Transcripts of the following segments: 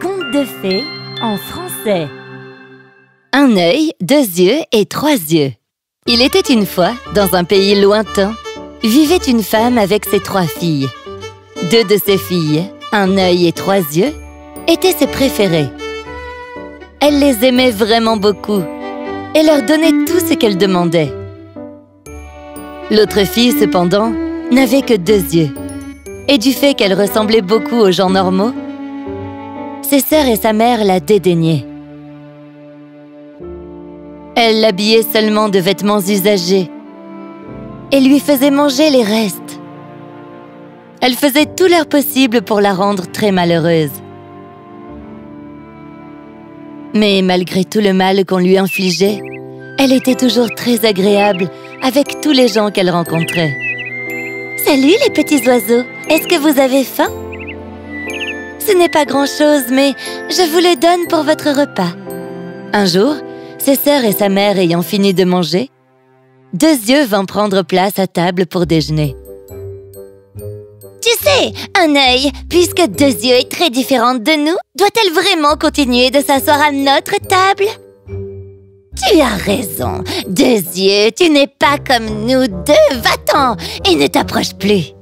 Conte de fées en français Un œil, deux yeux et trois yeux Il était une fois, dans un pays lointain, vivait une femme avec ses trois filles. Deux de ses filles, un œil et trois yeux, étaient ses préférées. Elle les aimait vraiment beaucoup et leur donnait tout ce qu'elle demandait. L'autre fille, cependant, n'avait que deux yeux. Et du fait qu'elle ressemblait beaucoup aux gens normaux, ses sœurs et sa mère la dédaignaient. Elle l'habillait seulement de vêtements usagés et lui faisait manger les restes. Elle faisait tout leur possible pour la rendre très malheureuse. Mais malgré tout le mal qu'on lui infligeait, elle était toujours très agréable avec tous les gens qu'elle rencontrait. Salut les petits oiseaux, est-ce que vous avez faim? Ce n'est pas grand-chose, mais je vous le donne pour votre repas. Un jour, ses sœurs et sa mère ayant fini de manger, Deux yeux vint prendre place à table pour déjeuner. Tu sais, un œil, puisque Deux yeux est très différente de nous, doit-elle vraiment continuer de s'asseoir à notre table? Tu as raison. Deux yeux, tu n'es pas comme nous deux. Va-t'en et ne t'approche plus.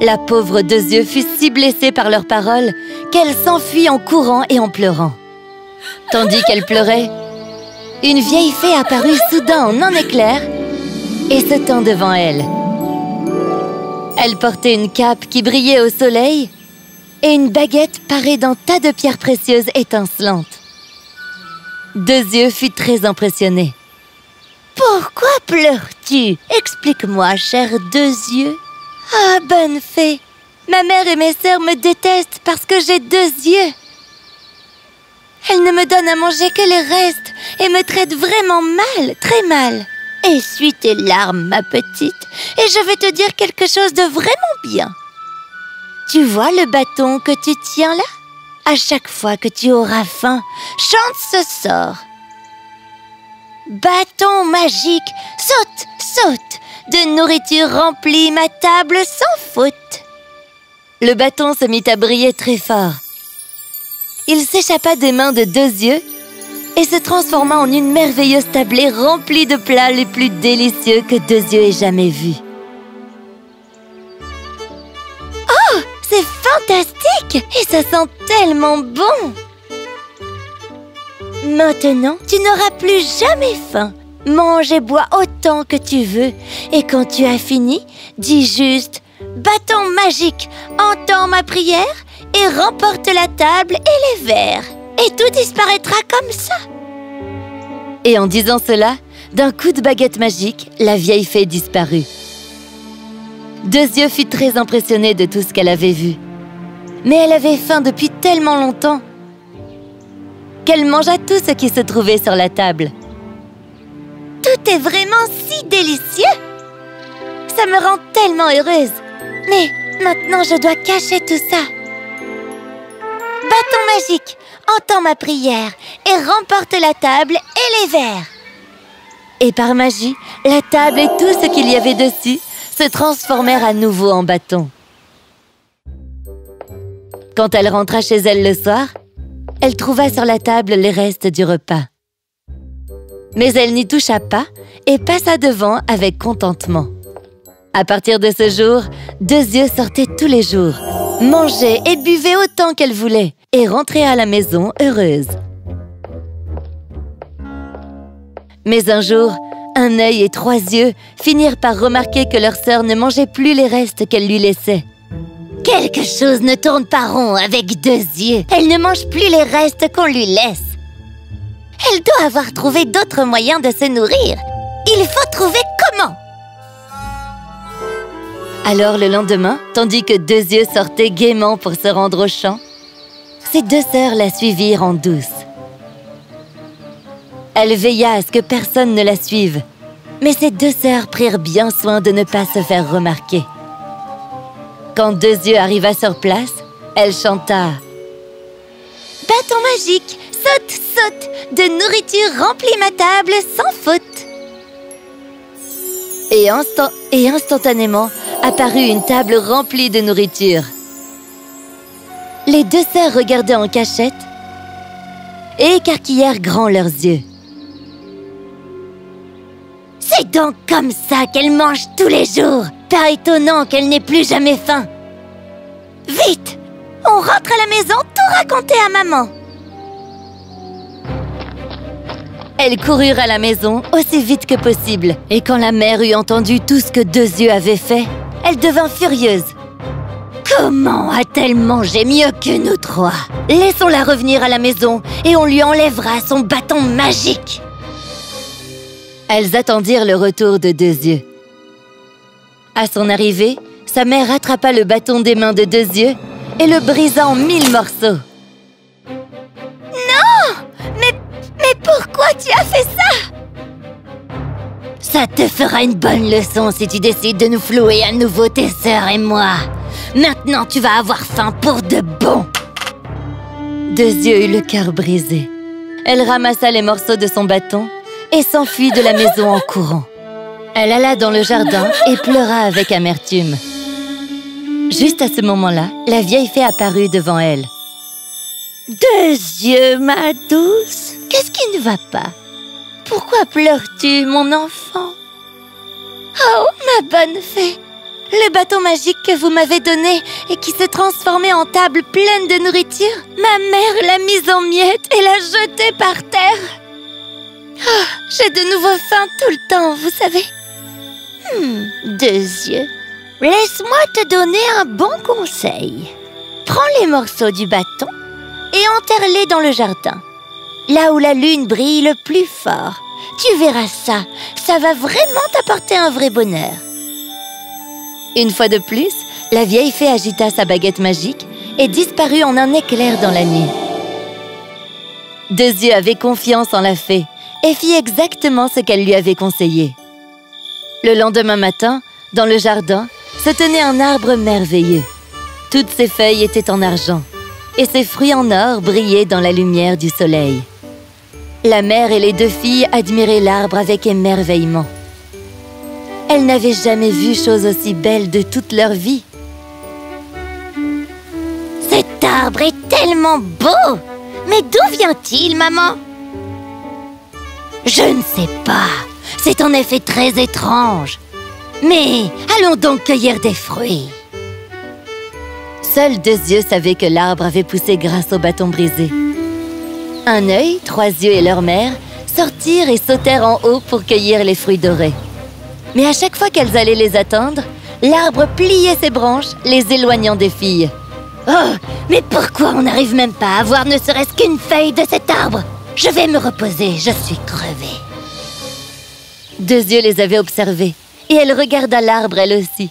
La pauvre Deux yeux fut si blessée par leurs paroles qu'elle s'enfuit en courant et en pleurant. Tandis qu'elle pleurait, une vieille fée apparut soudain en un éclair et se tint devant elle. Elle portait une cape qui brillait au soleil et une baguette parée d'un tas de pierres précieuses étincelantes. Deux yeux fut très impressionné. Pourquoi pleures-tu? Explique-moi, cher Deux yeux. Ah, bonne fée, ma mère et mes sœurs me détestent parce que j'ai deux yeux. Elles ne me donnent à manger que les restes et me traitent vraiment mal, très mal. Essuie tes larmes, ma petite, et je vais te dire quelque chose de vraiment bien. Tu vois le bâton que tu tiens là? À chaque fois que tu auras faim, chante ce sort. Bâton magique, saute, saute, de nourriture remplie ma table sans faute. Le bâton se mit à briller très fort. Il s'échappa des mains de deux yeux et se transforma en une merveilleuse tablée remplie de plats les plus délicieux que deux yeux aient jamais vus. Oh, c'est fantastique et ça sent tellement bon Maintenant, tu n'auras plus jamais faim. Mange et bois autant que tu veux. Et quand tu as fini, dis juste « Bâton magique, entends ma prière et remporte la table et les verres. » Et tout disparaîtra comme ça. Et en disant cela, d'un coup de baguette magique, la vieille fée disparut. Deux yeux fut très impressionnée de tout ce qu'elle avait vu. Mais elle avait faim depuis tellement longtemps qu'elle mangea tout ce qui se trouvait sur la table. Tout est vraiment si délicieux Ça me rend tellement heureuse Mais maintenant, je dois cacher tout ça Bâton magique, entends ma prière et remporte la table et les verres Et par magie, la table et tout ce qu'il y avait dessus se transformèrent à nouveau en bâton. Quand elle rentra chez elle le soir, elle trouva sur la table les restes du repas. Mais elle n'y toucha pas et passa devant avec contentement. À partir de ce jour, Deux yeux sortait tous les jours, mangeait et buvait autant qu'elle voulait et rentrait à la maison heureuse. Mais un jour, un œil et trois yeux finirent par remarquer que leur sœur ne mangeait plus les restes qu'elle lui laissait. Quelque chose ne tourne pas rond avec deux yeux. Elle ne mange plus les restes qu'on lui laisse. Elle doit avoir trouvé d'autres moyens de se nourrir. Il faut trouver comment Alors le lendemain, tandis que deux yeux sortaient gaiement pour se rendre au champ, ses deux sœurs la suivirent en douce. Elle veilla à ce que personne ne la suive, mais ses deux sœurs prirent bien soin de ne pas se faire remarquer. Quand Deux Yeux arriva sur place, elle chanta « Bâton magique, saute, saute, de nourriture remplit ma table sans faute !» et, et instantanément, apparut une table remplie de nourriture. Les deux sœurs regardaient en cachette et écarquillèrent grand leurs yeux. C'est donc comme ça qu'elle mange tous les jours. Pas étonnant qu'elle n'ait plus jamais faim. Vite On rentre à la maison tout raconter à maman. Elles coururent à la maison aussi vite que possible. Et quand la mère eut entendu tout ce que Deux Yeux avait fait, elle devint furieuse. Comment a-t-elle mangé mieux que nous trois? Laissons-la revenir à la maison et on lui enlèvera son bâton magique elles attendirent le retour de Deux Yeux. À son arrivée, sa mère attrapa le bâton des mains de Deux Yeux et le brisa en mille morceaux. Non Mais, mais pourquoi tu as fait ça? Ça te fera une bonne leçon si tu décides de nous flouer à nouveau tes sœurs et moi. Maintenant, tu vas avoir faim pour de bon Deux Yeux eut le cœur brisé. Elle ramassa les morceaux de son bâton et s'enfuit de la maison en courant. Elle alla dans le jardin et pleura avec amertume. Juste à ce moment-là, la vieille fée apparut devant elle. Deux yeux, ma douce, qu'est-ce qui ne va pas? Pourquoi pleures-tu, mon enfant? Oh, ma bonne fée Le bâton magique que vous m'avez donné et qui s'est transformé en table pleine de nourriture, ma mère l'a mise en miettes et l'a jeté par terre J'ai de nouveau faim tout le temps, vous savez. Hmm, deux yeux. Laisse-moi te donner un bon conseil. Prends les morceaux du bâton et enterre-les dans le jardin. Là où la lune brille le plus fort. Tu verras ça. Ça va vraiment t'apporter un vrai bonheur. Une fois de plus, la vieille fée agita sa baguette magique et disparut en un éclair dans la nuit. Deux yeux avait confiance en la fée et fit exactement ce qu'elle lui avait conseillé. Le lendemain matin, dans le jardin, se tenait un arbre merveilleux. Toutes ses feuilles étaient en argent et ses fruits en or brillaient dans la lumière du soleil. La mère et les deux filles admiraient l'arbre avec émerveillement. Elles n'avaient jamais vu chose aussi belle de toute leur vie. Cet arbre est tellement beau Mais d'où vient-il, maman? Je ne sais pas. C'est en effet très étrange. Mais allons donc cueillir des fruits. Seuls deux yeux savaient que l'arbre avait poussé grâce au bâton brisé. Un œil, trois yeux et leur mère sortirent et sautèrent en haut pour cueillir les fruits dorés. Mais à chaque fois qu'elles allaient les attendre, l'arbre pliait ses branches, les éloignant des filles. Oh, mais pourquoi on n'arrive même pas à voir ne serait-ce qu'une feuille de cet arbre? Je vais me reposer, je suis crevée. Deux yeux les avaient observés, et elle regarda l'arbre elle aussi.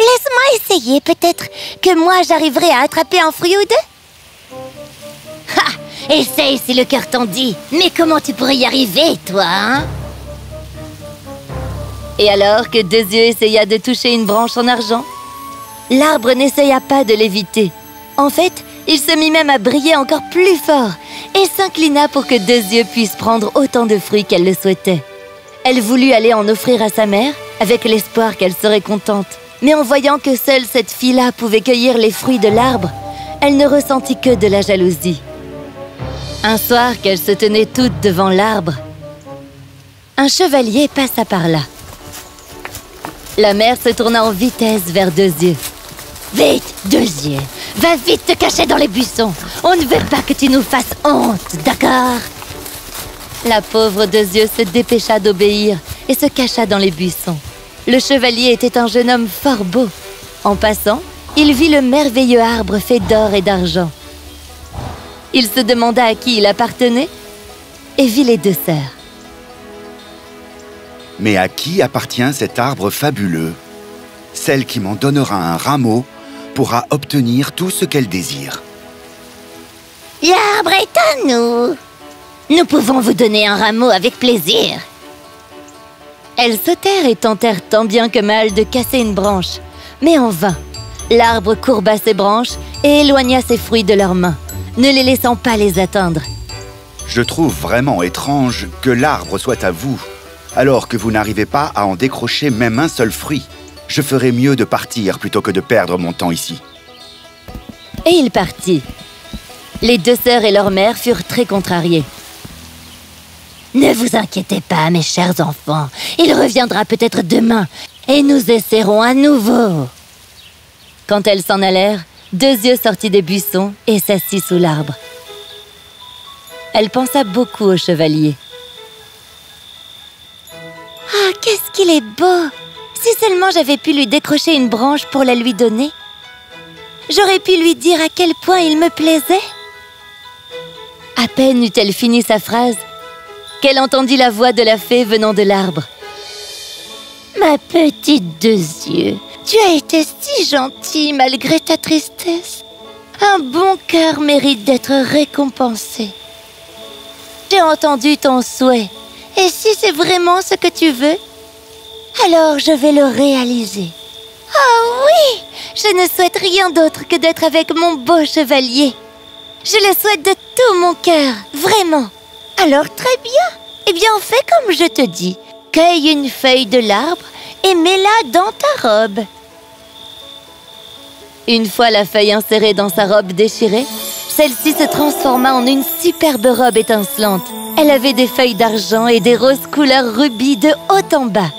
Laisse-moi essayer, peut-être que moi j'arriverai à attraper un fruit ou deux Ha Essaye si le cœur t'en dit Mais comment tu pourrais y arriver, toi, hein? Et alors que Deux yeux essaya de toucher une branche en argent, l'arbre n'essaya pas de l'éviter. En fait, il se mit même à briller encore plus fort et s'inclina pour que Deux Yeux puisse prendre autant de fruits qu'elle le souhaitait. Elle voulut aller en offrir à sa mère, avec l'espoir qu'elle serait contente. Mais en voyant que seule cette fille-là pouvait cueillir les fruits de l'arbre, elle ne ressentit que de la jalousie. Un soir qu'elle se tenait toute devant l'arbre, un chevalier passa par là. La mère se tourna en vitesse vers Deux Yeux. Vite, Deux Yeux, Va vite te cacher dans les buissons On ne veut pas que tu nous fasses honte, d'accord? La pauvre Deux Yeux se dépêcha d'obéir et se cacha dans les buissons. Le chevalier était un jeune homme fort beau. En passant, il vit le merveilleux arbre fait d'or et d'argent. Il se demanda à qui il appartenait et vit les deux sœurs. Mais à qui appartient cet arbre fabuleux? Celle qui m'en donnera un rameau pourra obtenir tout ce qu'elle désire. L'arbre est à nous Nous pouvons vous donner un rameau avec plaisir Elles sautèrent et tentèrent tant bien que mal de casser une branche, mais en vain. L'arbre courba ses branches et éloigna ses fruits de leurs mains, ne les laissant pas les atteindre. Je trouve vraiment étrange que l'arbre soit à vous. alors que vous n'arrivez pas à en décrocher même un seul fruit. Je ferais mieux de partir plutôt que de perdre mon temps ici. Et il partit. Les deux sœurs et leur mère furent très contrariées. Ne vous inquiétez pas, mes chers enfants. Il reviendra peut-être demain et nous essaierons à nouveau. Quand elles s'en allèrent, deux yeux sortit des buissons et s'assit sous l'arbre. Elle pensa beaucoup au chevalier. Ah, qu'est-ce qu'il est beau Si seulement j'avais pu lui décrocher une branche pour la lui donner. J'aurais pu lui dire à quel point il me plaisait. À peine eut-elle fini sa phrase qu'elle entendit la voix de la fée venant de l'arbre. Ma petite deux yeux, tu as été si gentille malgré ta tristesse. Un bon cœur mérite d'être récompensé. J'ai entendu ton souhait, et si c'est vraiment ce que tu veux, alors je vais le réaliser. Oh oui Je ne souhaite rien d'autre que d'être avec mon beau chevalier. Je le souhaite de tout mon cœur, vraiment. Alors très bien. Eh bien, fais comme je te dis. Cueille une feuille de l'arbre et mets-la dans ta robe. Une fois la feuille insérée dans sa robe déchirée, celle-ci se transforma en une superbe robe étincelante. Elle avait des feuilles d'argent et des roses couleur rubis de haut en bas.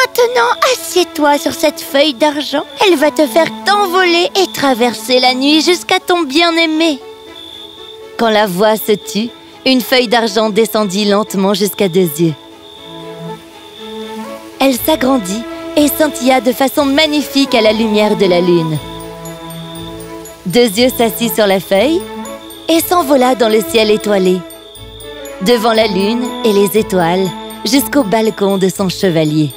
Maintenant, assieds-toi sur cette feuille d'argent. Elle va te faire t'envoler et traverser la nuit jusqu'à ton bien-aimé. Quand la voix se tut, une feuille d'argent descendit lentement jusqu'à deux yeux. Elle s'agrandit et scintilla de façon magnifique à la lumière de la lune. Deux yeux s'assit sur la feuille et s'envola dans le ciel étoilé, devant la lune et les étoiles, jusqu'au balcon de son chevalier.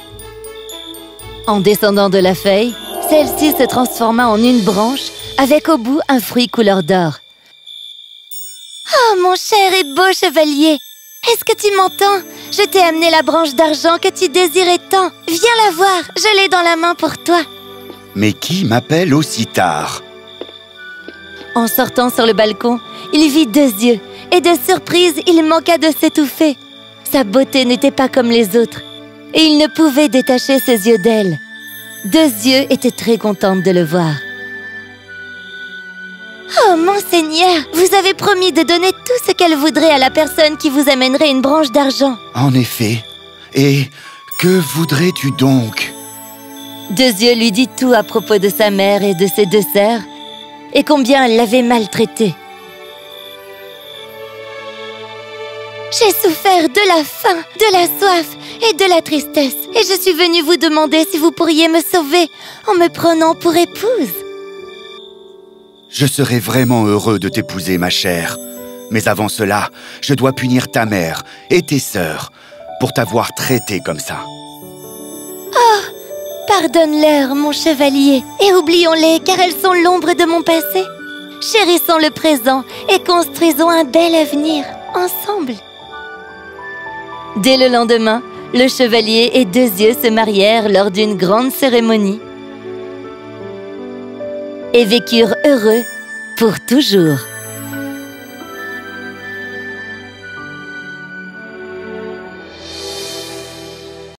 En descendant de la feuille, celle-ci se transforma en une branche avec au bout un fruit couleur d'or. Oh, mon cher et beau chevalier Est-ce que tu m'entends? Je t'ai amené la branche d'argent que tu désirais tant. Viens la voir, je l'ai dans la main pour toi. Mais qui m'appelle aussi tard? En sortant sur le balcon, il vit deux yeux, et de surprise, il manqua de s'étouffer. Sa beauté n'était pas comme les autres, et il ne pouvait détacher ses yeux d'elle. Deux yeux étaient très contentes de le voir. Oh, monseigneur, vous avez promis de donner tout ce qu'elle voudrait à la personne qui vous amènerait une branche d'argent. En effet. Et que voudrais-tu donc? Deux yeux lui dit tout à propos de sa mère et de ses deux sœurs, et combien elle l'avait maltraitée. J'ai souffert de la faim, de la soif et de la tristesse, et je suis venue vous demander si vous pourriez me sauver en me prenant pour épouse. Je serais vraiment heureux de t'épouser, ma chère. Mais avant cela, je dois punir ta mère et tes sœurs pour t'avoir traité comme ça. Oh Pardonne-leur, mon chevalier, et oublions-les car elles sont l'ombre de mon passé. Chérissons le présent et construisons un bel avenir, ensemble. Dès le lendemain, le chevalier et deux yeux se marièrent lors d'une grande cérémonie et vécurent heureux pour toujours.